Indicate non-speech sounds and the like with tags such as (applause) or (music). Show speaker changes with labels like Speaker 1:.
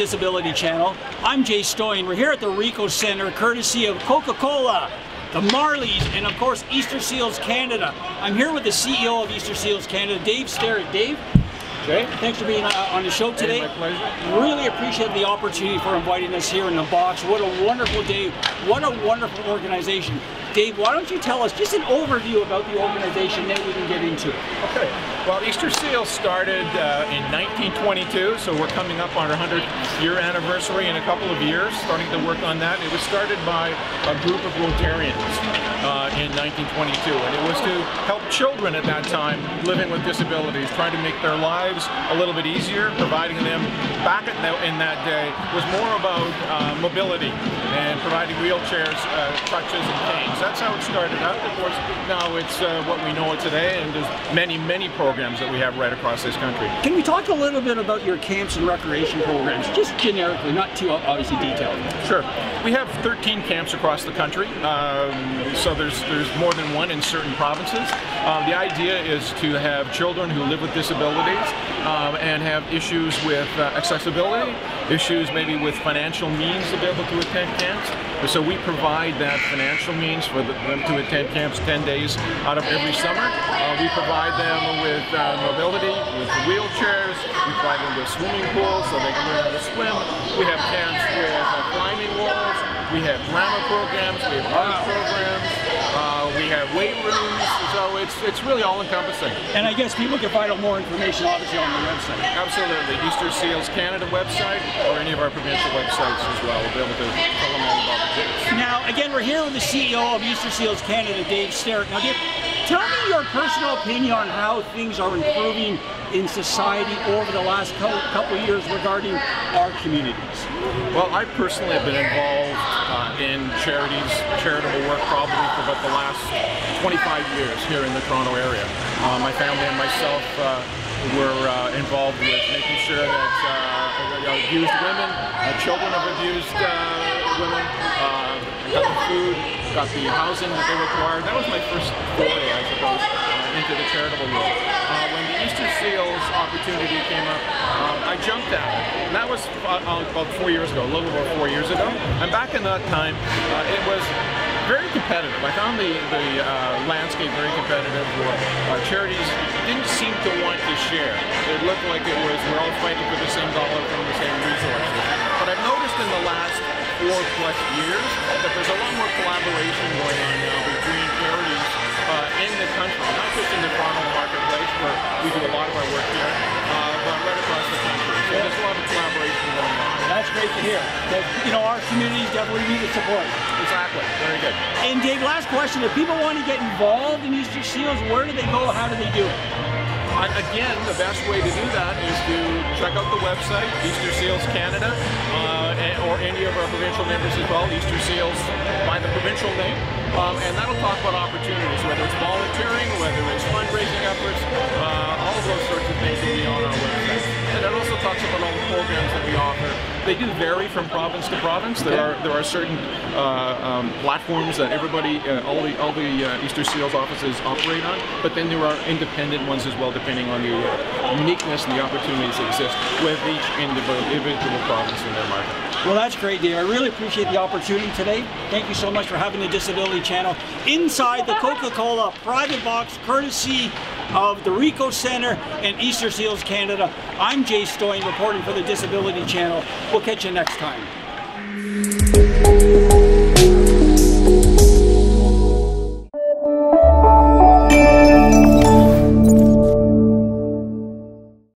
Speaker 1: Disability Channel. I'm Jay Stoyan. We're here at the Ricoh Centre, courtesy of Coca-Cola, the Marlies, and of course Easter Seals Canada. I'm here with the CEO of Easter Seals Canada, Dave Starrett. Dave,
Speaker 2: Jay?
Speaker 1: thanks for being uh, on the show today.
Speaker 2: my pleasure.
Speaker 1: Really appreciate the opportunity for inviting us here in the box. What a wonderful day. What a wonderful organization. Dave, why don't you tell us just an overview about the organization, then we can get into it.
Speaker 2: Okay. Well, Easter Seals started uh, in 1922, so we're coming up on our 100th year anniversary in a couple of years, starting to work on that. It was started by a group of Rotarians uh, in 1922, and it was to children at that time living with disabilities, trying to make their lives a little bit easier, providing them, back in that, in that day, was more about uh, mobility and providing wheelchairs, uh, crutches, and canes. That's how it started out. Of course, now it's uh, what we know it today, and there's many, many programs that we have right across this country.
Speaker 1: Can we talk a little bit about your camps and recreation programs, just generically, not too obviously detailed?
Speaker 2: Sure. We have 13 camps across the country, um, so there's there's more than one in certain provinces. Uh, the idea is to have children who live with disabilities um, and have issues with uh, accessibility, issues maybe with financial means to be able to attend camps. So we provide that financial means for them to attend camps 10 days out of every summer. Uh, we provide them with uh, mobility, with wheelchairs. We provide them with swimming pools so they can learn how to swim. We have camps with uh, climbing walls. We have drama programs. We have art programs. Weight rooms. So it's it's really all encompassing.
Speaker 1: And I guess people can find out more information obviously on the website.
Speaker 2: Absolutely. Easter Seals Canada website or any of our provincial websites as well. We'll be able to tell them all about the tips.
Speaker 1: Now, again, we're here with the CEO of Easter Seals Canada, Dave Starrett. Now, Dave, tell me your personal opinion on how things are improving in society over the last couple, couple of years regarding our communities.
Speaker 2: Well, I personally have been involved uh, in charities, charitable work probably for about the last 25 years here in the Toronto area. Uh, my family and myself uh, were uh, involved with making sure that uh, abused women, children of abused uh, women, uh, got the food, got the housing that they required. That was my first foray, I suppose, into the charitable world. When the Easter Seals opportunity came up, um, I jumped at it. And that was about four years ago, a little over four years ago. And back in that time, it was very competitive. I found the, the uh, landscape very competitive where uh, charities didn't seem to want to share. It looked like it was, we're all fighting for the same dollar from the same resources. But I've noticed in the last four plus years that there's a lot more collaboration
Speaker 1: great to hear. That, you know, our communities definitely need the support.
Speaker 2: Exactly. Very good.
Speaker 1: And Dave, last question. If people want to get involved in Easter Seals, where do they go? How do they do it?
Speaker 2: Uh, again, the best way to do that is to check out the website, Easter Seals Canada, uh, or any of our provincial members as well, Easter Seals by the provincial name. Um, and that'll talk about opportunities, whether it's volunteering, whether it's fundraising efforts, uh, all of those sorts of things will be on our website. And it also talks about all the programs that we offer. They do vary from province to province. There are there are certain uh, um, platforms that everybody, uh, all the all the uh, Easter Seals offices operate on, but then there are independent ones as well, depending on the uh, uniqueness and the opportunities that exist with each individual, individual province in their market.
Speaker 1: Well, that's great, Dave. I really appreciate the opportunity today. Thank you so much for having the Disability Channel inside the (laughs) Coca-Cola private box, courtesy of the Ricoh Centre and Easter Seals Canada. I'm Jay Stoyan reporting for the Disability Channel. We'll catch you next time.